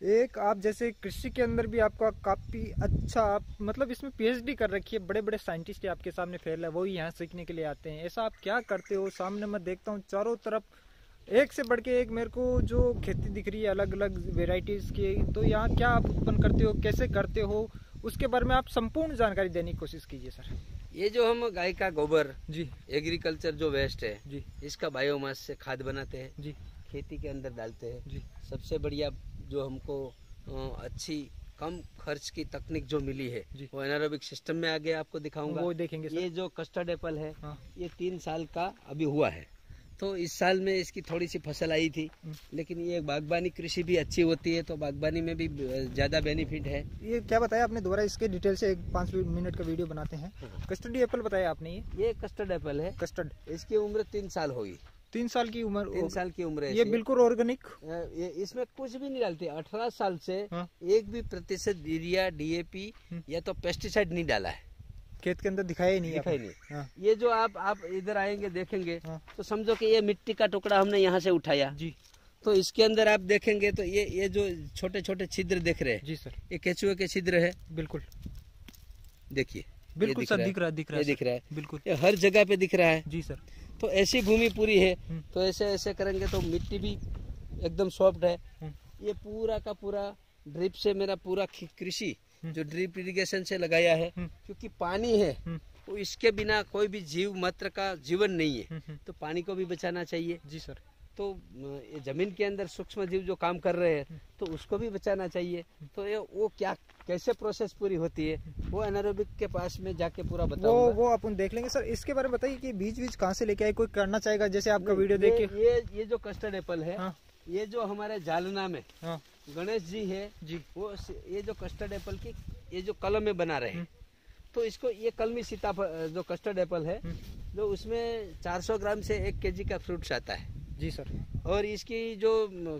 एक आप जैसे कृषि के अंदर भी आपका काफ़ी अच्छा आप मतलब इसमें पीएचडी कर रखी है बड़े बड़े साइंटिस्ट आपके सामने फैल है वही यहाँ सीखने के लिए आते हैं। ऐसा आप क्या करते हो? सामने मैं देखता हूँ चारों तरफ़ एक से बढ़ के एक मेरे को जो खेती दिख रही है अलग अलग वेराइटीज की तो यहाँ क्या आप उत्पन्न करते हो कैसे करते हो? उसके बारे में आप संपूर्ण जानकारी देने की कोशिश कीजिए सर। ये जो हम गाय का गोबर जी। एग्रीकल्चर जो वेस्ट है जी। इसका बायोमास से खाद बनाते हैं जी। खेती के अंदर डालते हैं। जी। सबसे बढ़िया जो हमको अच्छी कम खर्च की तकनीक जो मिली है वो एनारोबिक सिस्टम में आगे आपको दिखाऊँगा। वो देखेंगे सर। ये जो कस्टर्ड एप्पल है हाँ। ये तीन साल का अभी हुआ है। तो इस साल में इसकी थोड़ी सी फ़सल आई थी हम्म। लेकिन ये बागबानी कृषि भी अच्छी होती है तो बागबानी में भी ज़्यादा बेनिफिट है। ये क्या बताया आपने? दोबारा इसके डिटेल से एक पाँच मिनट का वीडियो बनाते हैं। हाँ। कस्टडी एप्पल बताया आपने ये? ये कस्टर्ड एप्पल है। कस्टर्ड इसकी उम्र तीन साल होगी। तीन साल की उम्र तीन साल की उम्र है ये बिल्कुल ऑर्गेनिक इसमें कुछ भी नहीं डालते। अठारह साल से हाँ। एक भी प्रतिशत यूरिया डीएपी हम्म। या तो पेस्टिसाइड नहीं डाला है। खेत के अंदर दिखाया ही नहीं दिखाई नहीं हाँ। ये जो आप आप इधर आएँगे देखेंगे हाँ। तो समझो कि ये मिट्टी का टुकड़ा हमने यहाँ से उठाया। जी। तो इसके अंदर आप देखेंगे तो ये ये जो छोटे छोटे छिद्र देख रहे हैं जी सर। ये केचुए के छिद्र है। बिल्कुल। देखिए बिल्कुल सर है। दिख रहा है दिख रहा है दिख रहा है। बिल्कुल। हर जगह पे दिख रहा है। जी सर। तो ऐसी भूमि पूरी है हम्म। तो ऐसे ऐसे करेंगे तो मिट्टी भी एकदम सॉफ्ट है हम्म। ये पूरा का पूरा ड्रिप से मेरा पूरा कृषि हम्म। जो ड्रिप इरिगेशन से लगाया है। क्योंकि पानी है हम्म, तो इसके बिना कोई भी जीव मात्र का जीवन नहीं है तो पानी को भी बचाना चाहिए जी सर तो ये ज़मीन के अंदर सूक्ष्म जीव जो काम कर रहे। हैं तो उसको भी बचाना चाहिए। तो ये वो क्या कैसे प्रोसेस पूरी होती है वो एनारोबिक के पास में जाके पूरा बताओ वो वो अपन देख लेंगे। सर इसके बारे में बताइए कि बीज बीज कहाँ से लेके आए कोई करना चाहेगा जैसे आपका वीडियो देख ये, के। ये ये जो कस्टर्ड एप्पल है हाँ। ये जो हमारे जालना में हाँ। गणेश जी है जी। वो ये जो कस्टर्ड एप्पल की ये जो कलम में बना रहे हैं। हम्म। तो इसको ये कलमी सीता जो कस्टर्ड एप्पल है हम्म, जो उसमें 400 ग्राम से एक केजी का फ्रूट्स आता है। जी सर। और इसकी जो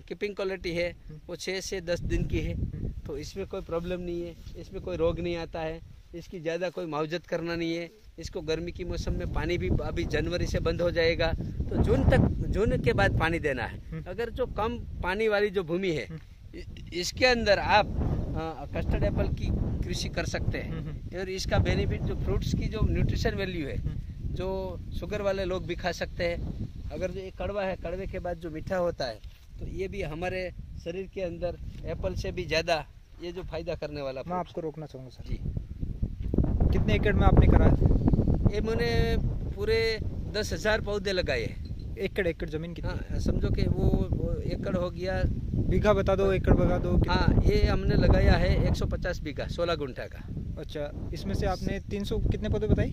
कीपिंग क्वालिटी है हम्म। वो छः से दस दिन की है। हम्म, तो इसमें कोई प्रॉब्लम नहीं है इसमें कोई रोग नहीं आता है इसकी ज़्यादा कोई मुआवजत करना नहीं है। इसको गर्मी की मौसम में पानी भी अभी जनवरी से बंद हो जाएगा तो जून तक जून के बाद पानी देना है। हम्म। अगर जो कम पानी वाली जो भूमि है हम्म। इसके अंदर आप कस्टर्ड एप्पल की कृषि कर सकते हैं। हम्म, हम्म, और इसका बेनिफिट जो फ्रूट्स की जो न्यूट्रिशन वैल्यू है हम्म, जो शुगर वाले लोग भी खा सकते हैं। अगर जो ये कड़वा है कड़वे के बाद जो मीठा होता है तो ये भी हमारे शरीर के अंदर एप्पल से भी ज़्यादा ये जो फ़ायदा करने वाला मैं आपको रोकना चाहूँगा सर। जी। कितने एकड़ में आपने करा ये मैंने पूरे दस हज़ार पौधे लगाए एकड़ एकड़ ज़मीन कितनी? हाँ समझो कि वो, वो एकड़ हो गया। बीघा बता दो एकड़ बता दो हाँ ये हमने लगाया है 150 बीघा 16 गुंठा का। अच्छा इसमें से आपने 300 कितने पौधे बताई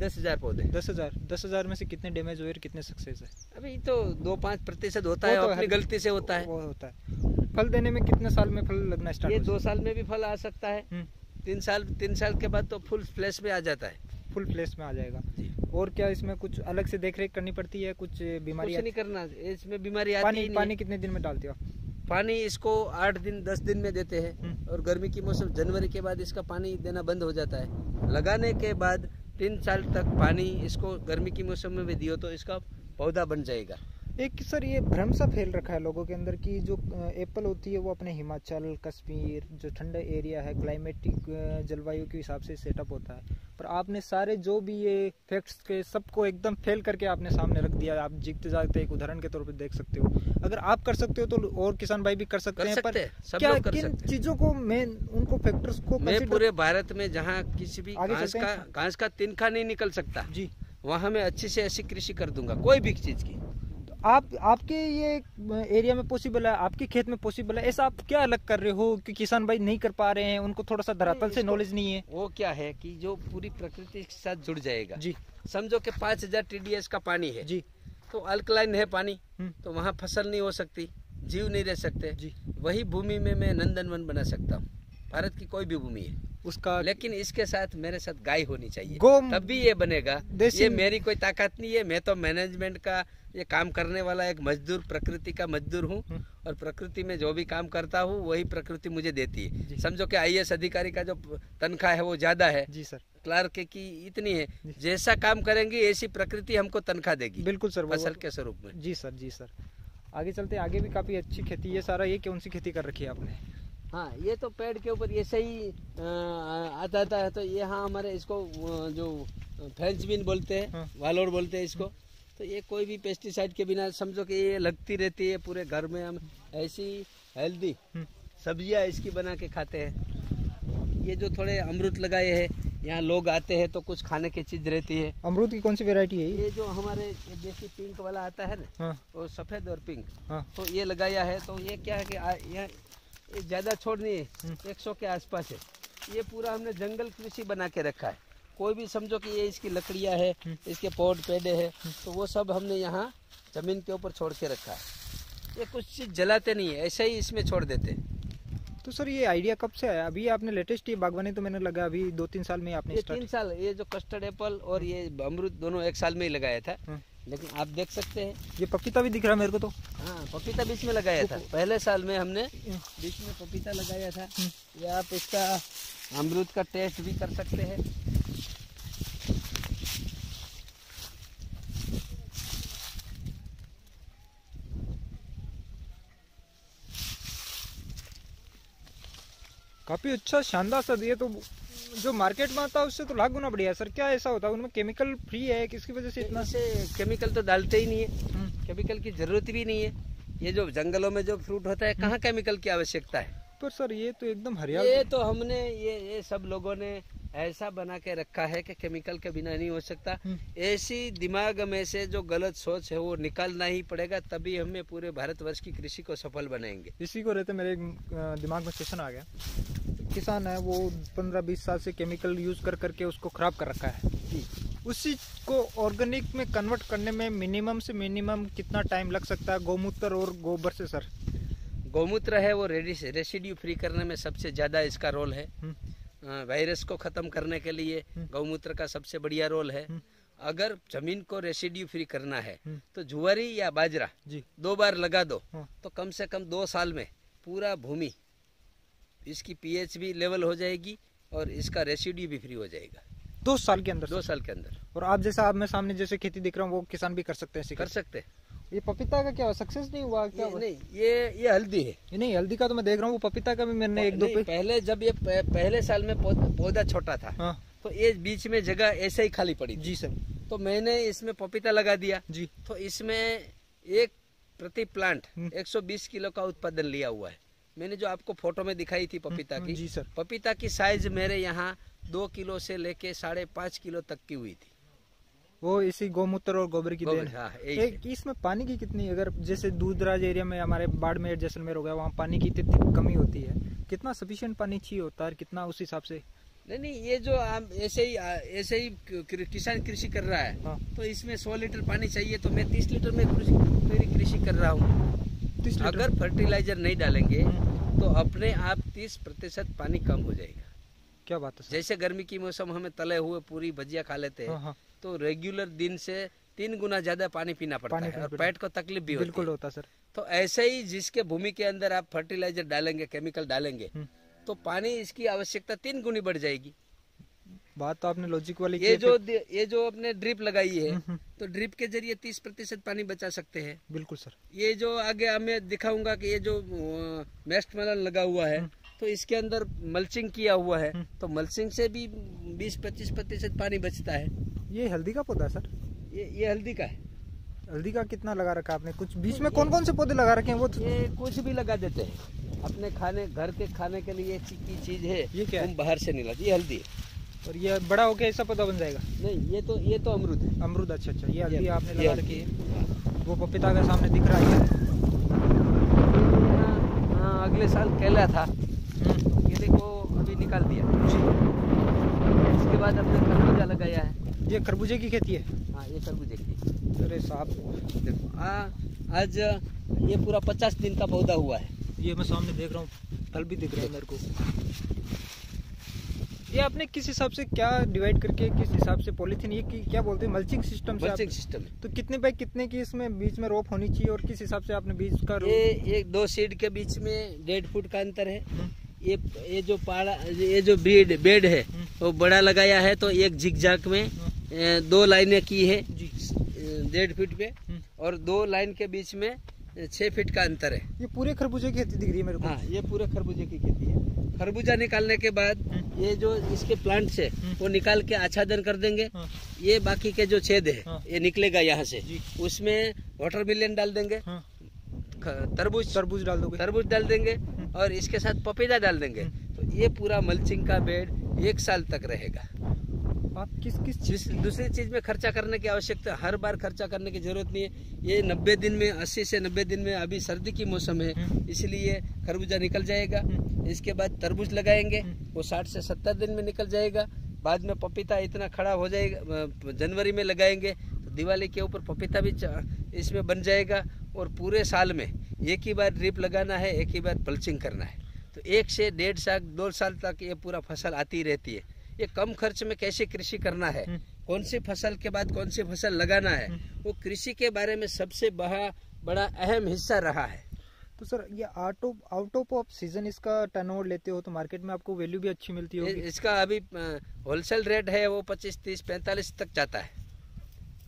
दस हज़ार पौधे। दस हज़ार। दस हज़ार में से कितने डैमेज हुए और कितने सक्सेस है अभी तो दो पाँच प्रतिशत होता है तो अपनी गलती से होता है। वो होता है। फल देने में कितने साल में फल लगना स्टार्ट ये दो साल में भी फल आ सकता है। हम्म, तीन साल तीन साल के बाद तो फुल फ्लैश में आ जाता है। फुल फ्लेश में आ जाएगा। और क्या इसमें कुछ अलग से देख रेख करनी पड़ती है? कुछ कुछ बीमारी नहीं करना इसमें बीमारी आती पानी पानी कितने दिन में डालते हो पानी इसको आठ दिन दस दिन में देते हैं। हम्म। और गर्मी की मौसम जनवरी के बाद इसका पानी देना बंद हो जाता है। लगाने के बाद तीन साल तक पानी इसको गर्मी के मौसम में भी दियो तो इसका पौधा बन जाएगा। एक सर, ये भ्रम सा फैल रखा है लोगों के अंदर कि जो एप्पल होती है वो अपने हिमाचल, कश्मीर, जो ठंडा एरिया है, क्लाइमेटिक जलवायु के हिसाब से सेटअप होता है। पर आपने सारे जो भी ये फैक्ट्स के सबको एकदम फेल करके आपने सामने रख दिया। आप जीतते जागते एक उदाहरण के तौर पर देख सकते हो। अगर आप कर सकते हो तो और किसान भाई भी कर सकते कर हैं सकते पर सब क्या लोग कर किन चीज़ों को मेन उनको फैक्टर्स को मैं पूरे भारत में जहाँ किसी भी घास का। घास का तिनका नहीं निकल सकता जी। वहाँ मैं अच्छी से अच्छी कृषि कर दूँगा कोई भी चीज़ की। आप आपके ये एरिया में पॉसिबल है? आपके खेत में पॉसिबल है? ऐसा आप क्या अलग कर रहे हो कि किसान भाई नहीं कर पा रहे हैं? उनको थोड़ा सा धरातल से नॉलेज नहीं है। वो क्या है कि जो पूरी प्रकृति के साथ जुड़ जाएगा। जी। समझो कि पाँच हज़ार टीडीएस का पानी है। जी। तो अल्कलाइन है पानी। हम्म, तो वहाँ फ़सल नहीं हो सकती जीव नहीं रह सकते। जी। वही भूमि में मैं नंदनवन बना सकता हूँ। भारत की कोई भी भूमि है। उसका लेकिन इसके साथ मेरे साथ गाय होनी चाहिए। तब भी ये बनेगा। ये मेरी कोई ताकत नहीं है। मैं तो मैनेजमेंट का ये काम करने वाला एक मजदूर प्रकृति का मजदूर हूँ हम्म, और प्रकृति में जो भी काम करता हूँ वही प्रकृति मुझे देती है। समझो कि आईएएस अधिकारी का जो तनख्वाह है वो ज़्यादा है। जी सर। क्लार्क की इतनी है। जैसा काम करेंगे ऐसी प्रकृति हमको तनख्वाह देगी। बिल्कुल सर फ़सल के स्वरूप में। जी सर जी सर। आगे चलते आगे भी काफ़ी अच्छी खेती है सारा। ये कौन सी खेती कर रखी है आपने? हाँ ये तो पेड़ के ऊपर ऐसे ही आता आता है। तो यहाँ हमारे इसको जो फ्रेंच बीन बोलते हैं हाँ। वालोर बोलते हैं इसको। तो ये कोई भी पेस्टिसाइड के बिना समझो कि ये लगती रहती है पूरे घर में हम ऐसी हेल्दी हम्म, सब्ज़ियाँ इसकी बना के खाते हैं। ये जो थोड़े अमरूद लगाए हैं यहाँ लोग आते हैं तो कुछ खाने की चीज़ रहती है। अमरूद की कौन सी वेरायटी है ये? ये जो हमारे ये देसी पिंक वाला आता है ना हाँ। वो सफ़ेद और पिंक हाँ। तो ये लगाया है तो ये क्या है कि यहाँ ये ज़्यादा छोड़ नहीं है हम्म। एक सौ के आसपास है। ये पूरा हमने जंगल कृषि बना के रखा है। कोई भी समझो कि ये इसकी लकड़ियाँ है हम्म। इसके पौध पेड़े है तो वो सब हमने यहाँ ज़मीन के ऊपर छोड़ के रखा है। ये कुछ चीज़ जलाते नहीं है ऐसे ही इसमें छोड़ देते हैं। तो सर ये आइडिया कब से आया? अभी आपने लेटेस्ट ये बागवानी तो मैंने लगा अभी दो तीन साल में आपने ये तीन साल ये जो कस्टर्ड एप्पल और ये अमरूद दोनों एक साल में ही लगाया था। लेकिन आप देख सकते हैं। ये पपीता भी दिख रहा है मेरे को तो। हाँ पपीता बीच में लगाया था। पहले साल में हमने बीच में पपीता लगाया था। ये आप इसका अमरूद का टेस्ट भी कर सकते हैं। काफ़ी अच्छा शानदार सर ये तो जो मार्केट में आता है उससे तो लाख गुना बढ़िया सर क्या ऐसा होता है? उनमें केमिकल फ्री है किसकी वजह से इतना? से केमिकल तो डालते ही नहीं है। हम्म, केमिकल की ज़रूरत भी नहीं है। ये जो जंगलों में जो फ्रूट होता है कहाँ केमिकल की आवश्यकता है? पर सर ये तो एकदम हरियाणा ये तो हमने ये ये सब लोगों ने ऐसा बना के रखा है कि केमिकल के बिना नहीं हो सकता। हम्म। ऐसी दिमाग में से जो गलत सोच है वो निकालना ही पड़ेगा तभी हमें पूरे भारतवर्ष की कृषि को सफल बनाएँगे। इसी को रहते मेरे दिमाग में क्वेश्चन आ गया। किसान है वो पंद्रह बीस साल से केमिकल यूज़ कर करके उसको खराब कर रखा है। जी। उसी को ऑर्गेनिक में कन्वर्ट करने में मिनिमम से मिनिमम कितना टाइम लग सकता है? गौमूत्र और गोबर से सर गौमूत्र है वो रेसिड्यू फ्री करने में सबसे ज़्यादा इसका रोल है। हम्म, वायरस को खत्म करने के लिए हम्म। गौमूत्र का सबसे बढ़िया रोल है हम्म। अगर ज़मीन को रेसिड्यू फ्री करना है हम्म। तो जुआरी या बाजरा जी दो बार लगा दो हाँ। तो कम से कम दो साल में पूरा भूमि इसकी पीएच भी लेवल हो जाएगी और इसका रेसिड्यू भी फ्री हो जाएगा दो साल के अंदर दो साल के अंदर और आप जैसा आप मैं सामने जैसे खेती दिख रहा हूँ वो किसान भी कर सकते हैं कर सकते हैं ये पपीता का क्या सक्सेस नहीं हुआ? क्या ये नहीं ये ये हल्दी है। ये नहीं हल्दी का तो मैं देख रहा हूँ पपीता का भी मैंने एक दो पे पहले जब ये पहले साल में पौधा छोटा था हाँ। तो ये बीच में जगह ऐसे ही खाली पड़ी जी सर। तो मैंने इसमें पपीता लगा दिया। जी। तो इसमें एक प्रति प्लांट हम्म। 120 किलो का उत्पादन लिया हुआ है। मैंने जो आपको फ़ोटो में दिखाई थी पपीता हम्म, की जी सर। पपीता की साइज़ मेरे यहाँ दो किलो से लेके साढ़े पाँच किलो तक की हुई थी। वो इसी गौमूत्र और गोबर की देन। है। एक इसमें पानी की कितनी अगर जैसे दूधराज एरिया में हमारे बाड़मेर जैसलमेर हो गया वहाँ पानी की कितनी कमी होती है। कितना सफिशियंट पानी चाहिए होता है कितना उस हिसाब से? नहीं नहीं ये जो आम ऐसे ही ऐसे ही किसान कृषि कर रहा है हाँ। तो इसमें सौ लीटर पानी चाहिए तो मैं तीस लीटर में मेरी कृषि कर रहा हूँ। अगर फर्टिलाइज़र नहीं डालेंगे हम्म, तो अपने आप तीस प्रतिशत पानी कम हो जाएगा। क्या बात है जैसे गर्मी की मौसम हमें तले हुए पूरी भजिया खा लेते हैं हाँ हाँ। तो रेगुलर दिन से तीन गुना ज़्यादा पानी पीना पड़ता पानी है और पेट को तकलीफ़ भी होती बिल्कुल है। होता सर। तो ऐसे ही जिसके भूमि के अंदर आप फर्टिलाइज़र डालेंगे केमिकल डालेंगे हम्म। तो पानी इसकी आवश्यकता तीन गुनी बढ़ जाएगी। बात तो आपने लॉजिक वाली ये जो ये जो अपने ड्रिप लगाई है हम्म, हम्म। तो ड्रिप के ज़रिए तीस प्रतिशत पानी बचा सकते हैं। बिल्कुल सर। ये जो आगे मैं दिखाऊँगा कि ये जो मेस्ट मलन लगा हुआ है तो इसके अंदर मल्चिंग किया हुआ है हम्म। तो मल्चिंग से भी 20-25 प्रतिशत पानी बचता है। ये हल्दी का पौधा सर? ये ये हल्दी का है। हल्दी का कितना लगा रखा आपने? कुछ बीच में कौन कौन से पौधे लगा रखे हैं वो तो? ये कुछ भी लगा देते हैं। अपने खाने घर के खाने के लिए की चीज़ है ये क्या है? बाहर से नहीं लाते ये हल्दी है। और ये बड़ा होके ऐसा पौधा बन जाएगा? नहीं ये तो ये तो अमरूद है। अमरूद अच्छा अच्छा ये हल्दी आपने लगा रखी है। वो पपीता के सामने दिख रहा है। हाँ, अगले साल केला था। निकाल दिया। इसके बाद अपने खरबूजा लगाया है। ये खरबूजे की खेती है? हाँ ये खरबूजे की अरे साहब। देखो आ, आज ये पूरा पचास दिन का पौधा हुआ है। ये मैं सामने देख रहा हूँ फल भी दिख रहा है मेरे को। ये आपने किस हिसाब से क्या डिवाइड करके किस हिसाब से पॉलीथीन ये क्या बोलते हैं मल्चिंग सिस्टम से मल्चिंग सिस्टम तो कितने बाई कितने की इसमें बीच में रोप होनी चाहिए और किस हिसाब से आपने बीज का रोप ये एक दो सीड के बीच में डेढ़ फुट का अंतर है। हम्म, ये ये जो पाड़ा ये जो बेड बेड है हम्म। वो बड़ा लगाया है तो एक जिगजाग में दो लाइनें की है डेढ़ फीट पे हम्म, और दो लाइन के बीच में छह फीट का अंतर है। ये पूरे खरबूजे की खेती दिख रही है मेरे को। हाँ ये पूरे खरबूजे की खेती है। खरबूजा निकालने के बाद हम्म। ये जो इसके प्लांट से हम्म। वो निकाल के आच्छादन कर देंगे। हाँ, ये बाकी के जो छेद है हाँ। ये निकलेगा यहाँ से। उसमें वाटर मिलियन डाल देंगे। हाँ, तरबूज। तरबूज डाल दोगे। तरबूज डाल देंगे। और इसके साथ पपीता डाल देंगे। तो ये पूरा मल्चिंग का बेड एक साल तक रहेगा। आप किस किस चीज़ दूसरी चीज़ में खर्चा करने की आवश्यकता हर बार खर्चा करने की ज़रूरत नहीं है। ये नब्बे दिन में अस्सी से नब्बे दिन में अभी सर्दी की मौसम है हम्म। इसलिए खरबूजा निकल जाएगा। हम्म। इसके बाद तरबूज लगाएँगे हम्म। वो साठ से सत्तर दिन में निकल जाएगा। बाद में पपीता इतना खड़ा हो जाएगा जनवरी में लगाएँगे तो दिवाली के ऊपर पपीता भी इसमें बन जाएगा। और पूरे साल में एक ही बार ड्रिप लगाना है एक ही बार पल्चिंग करना है। तो एक से डेढ़ साल दो साल तक ये पूरा फ़सल आती रहती है। ये कम खर्च में कैसे कृषि करना है? हम्म। कौन सी फ़सल के बाद कौन सी फ़सल लगाना है? हम्म। वो कृषि के बारे में सबसे बड़ा बड़ा अहम हिस्सा रहा है। तो सर ये out of out of of season इसका टर्नओवर लेते हो तो मार्केट में आपको वैल्यू भी अच्छी मिलती होगी। इसका अभी होलसेल रेट है वो पच्चीस तीस पैंतालीस तक जाता है।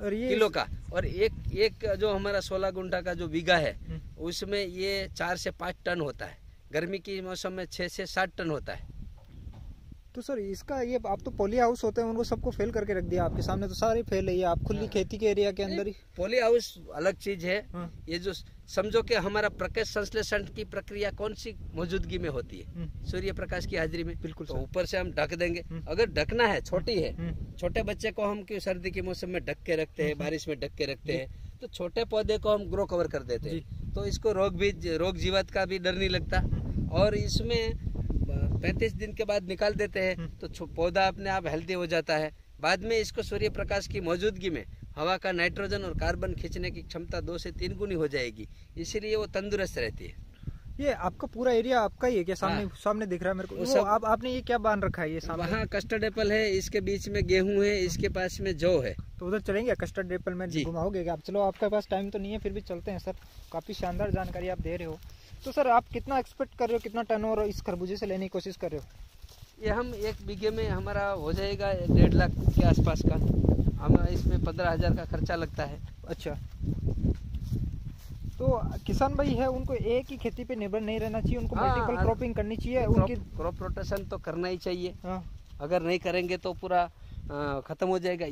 और ये किलो का। और एक एक जो हमारा सोलह गुंडा का जो बीघा है हम्म, उसमें ये चार से पाँच टन होता है। गर्मी के मौसम में छः से सात टन होता है। तो सर इसका ये आप तो पोली हाउस होते हैं उनको सबको फेल करके रख दिया आपके सामने तो सारे फेल है ये आप खुली हाँ। खेती के एरिया के अंदर ही। पोली हाउस अलग चीज़ है। हाँ, ये जो समझो कि हमारा प्रकाश संश्लेषण की प्रक्रिया कौन सी मौजूदगी में होती है? हम्म, सूर्य प्रकाश की हाजिरी में। बिल्कुल तो ऊपर से हम ढक देंगे। हम्म। अगर ढकना है छोटी है हम्म, छोटे बच्चे को हम क्यों सर्दी के मौसम में ढक के रखते हैं बारिश में ढक के रखते हैं? तो छोटे पौधे को हम ग्रो कवर कर देते हैं। तो इसको रोग भी रोग जीवात का भी डर नहीं लगता। और इसमें पैंतीस दिन के बाद निकाल देते हैं हम्म। तो पौधा अपने आप हेल्दी हो जाता है। बाद में इसको सूर्य प्रकाश की मौजूदगी में हवा का नाइट्रोजन और कार्बन खींचने की क्षमता दो से तीन गुनी हो जाएगी। इसीलिए वो तंदुरुस्त रहती है। ये आपका पूरा एरिया आपका ही है क्या? सामने हाँ। सामने दिख रहा है मेरे को। वो वो सब- आप आपने ये क्या बाँध रखा है ये सामने? वहाँ कस्टर्ड एप्पल है इसके बीच में गेहूँ है इसके पास में जौ है। तो उधर चलेंगे कस्टर्ड एप्पल में? घुमाओगे आप? चलो आपके पास टाइम तो नहीं है फिर भी चलते हैं सर। काफ़ी शानदार जानकारी आप दे रहे हो। तो सर आप कितना एक्सपेक्ट कर रहे हो कितना टर्न ओवर इस खरबूजे से लेने की कोशिश कर रहे हो? ये हम एक बीघे में हमारा हो जाएगा डेढ़ लाख के आसपास का। हम इसमें पंद्रह हज़ार का खर्चा लगता है। अच्छा। तो किसान भाई है उनको एक ही खेती पे निर्भर नहीं रहना चाहिए उनको मल्टीपल हाँ। क्रॉपिंग करनी चाहिए उनकी क्रॉप रोटेशन तो करना ही चाहिए। हाँ। अगर नहीं करेंगे तो पूरा खत्म हो जाएगा।